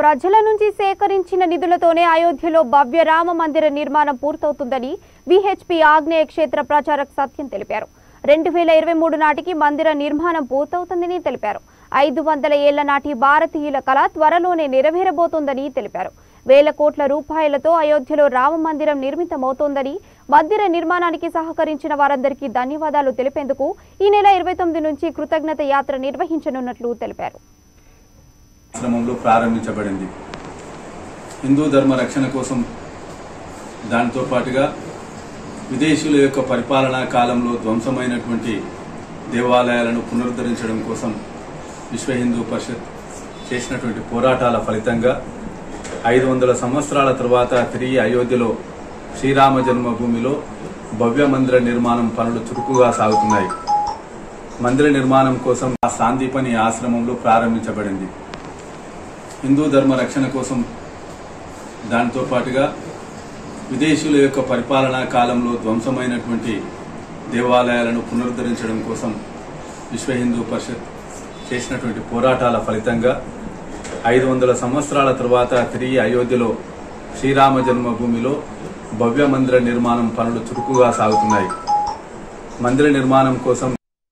ప్రజల నుంచి సేకరించిన నిధులతోనే అయోధ్యలో భవ్య రామ మందిర నిర్మాణం పూర్తవుతుందని విహెచ్పి ఆగ్నేయ క్షేత్ర ప్రచారక్ సత్యం తెలిపారు. రెండు వేల ఇరవై మూడు నాటికి మందిర నిర్మాణం పూర్తవుతుందని తెలిపారు. ఐదు వందల ఏళ్ళ నాటి భారతీయుల కళ త్వరలోనే నెరవేరబోతోందని తెలిపారు. వేల కోట్ల రూపాయలతో అయోధ్యలో రామ మందిరం నిర్మితమవుతోందని మందిర నిర్మాణానికి సహకరించిన వారందరికీ ధన్యవాదాలు తెలిపేందుకు ఈ నెల ఇరవై తొమ్మిది నుంచి కృతజ్ఞత యాత్ర నిర్వహించనున్నట్లు తెలిపారు. ఆశ్రమంలో ప్రారంభించబడింది. హిందూ ధర్మ రక్షణ కోసం దానితో పాటుగా విదేశీయుల యొక్క పరిపాలనా కాలంలో ధ్వంసమైనటువంటి దేవాలయాలను పునరుద్ధరించడం కోసం విశ్వ హిందూ పరిషత్ చేసినటువంటి పోరాటాల ఫలితంగా ఐదు వందల సంవత్సరాల తర్వాత తిరిగి అయోధ్యలో శ్రీరామ జన్మభూమిలో భవ్య మందిర నిర్మాణం పనులు చురుకుగా సాగుతున్నాయి. మందిర నిర్మాణం కోసం ఆ సాందీపని ఆశ్రమంలో ప్రారంభించబడింది. హిందూ ధర్మ రక్షణ కోసం దానితో పాటుగా విదేశీయుల యొక్క పరిపాలనా కాలంలో ధ్వంసమైనటువంటి దేవాలయాలను పునరుద్ధరించడం కోసం విశ్వ హిందూ పరిషత్ చేసినటువంటి పోరాటాల ఫలితంగా ఐదు వందల సంవత్సరాల తర్వాత తిరిగి అయోధ్యలో శ్రీరామ జన్మభూమిలో భవ్య మందిర నిర్మాణం పనులు చురుకుగా సాగుతున్నాయి. మందిర నిర్మాణం కోసం